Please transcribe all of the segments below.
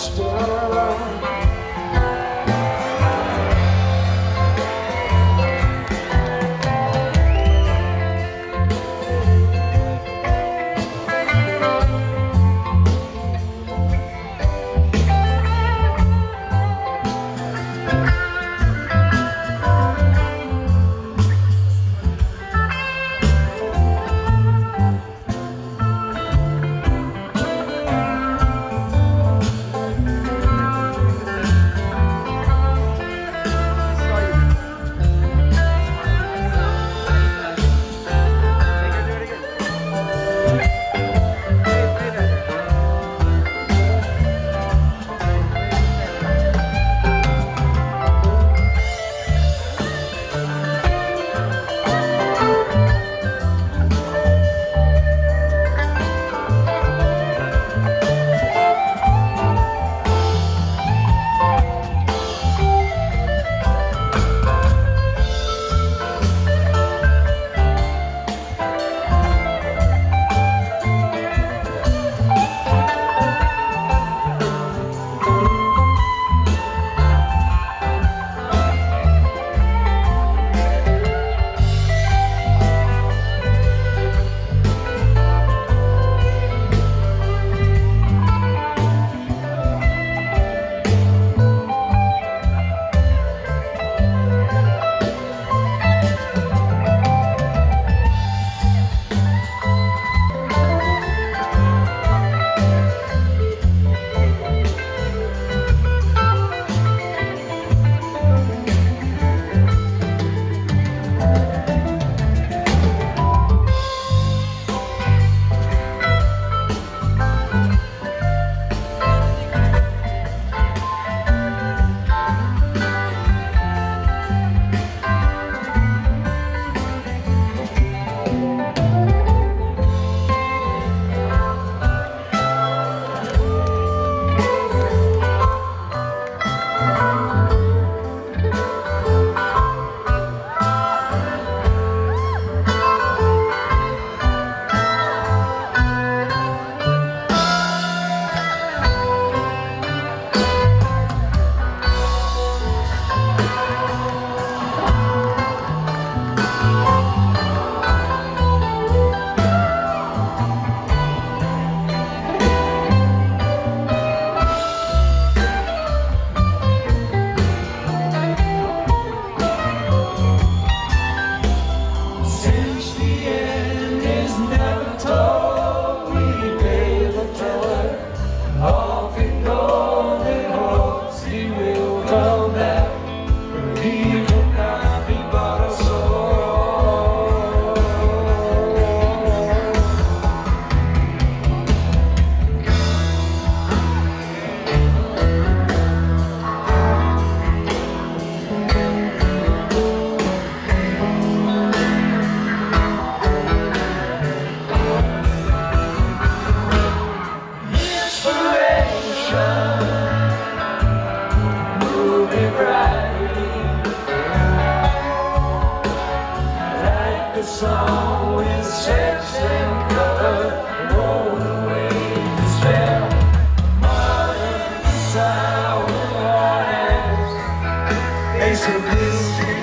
master. It's a this.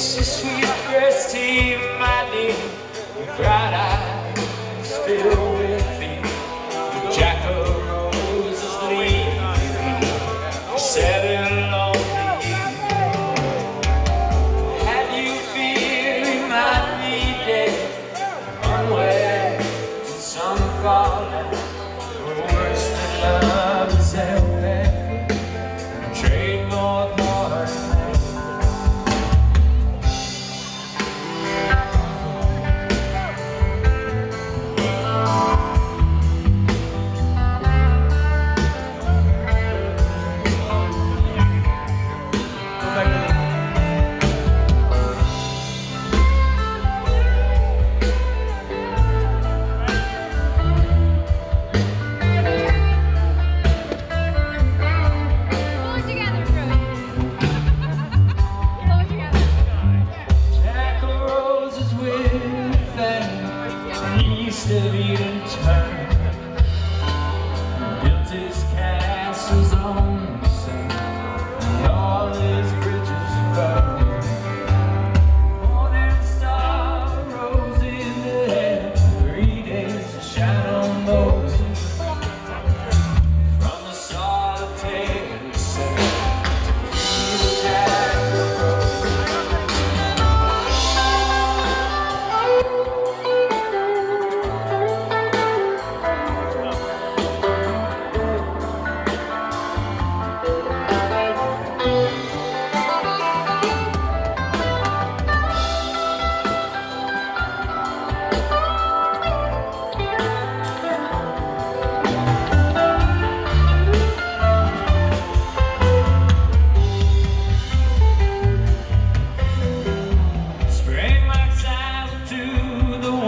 It's just sweet, thirsty money. You cried out. still of your time.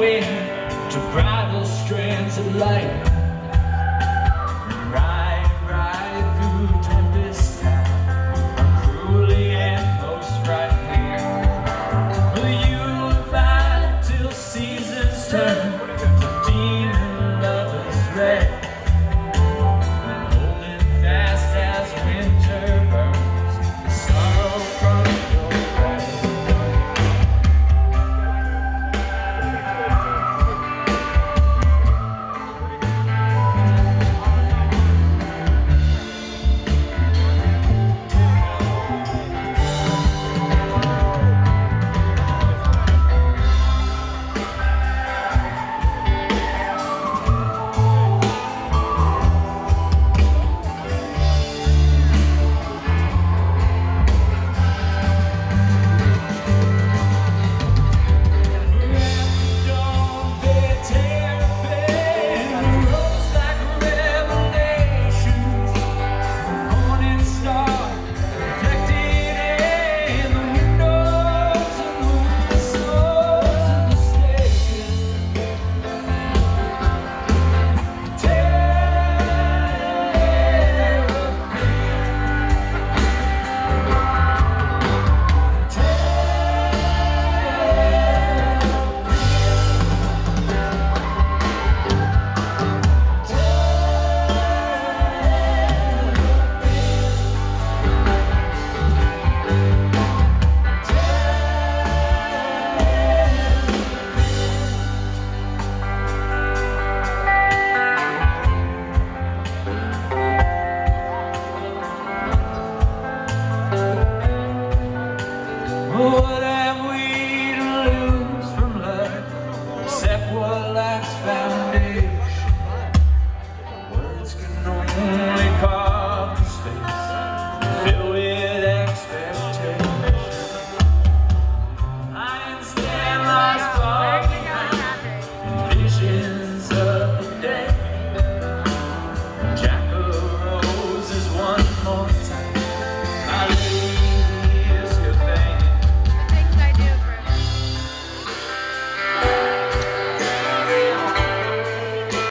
to bridal strands of light.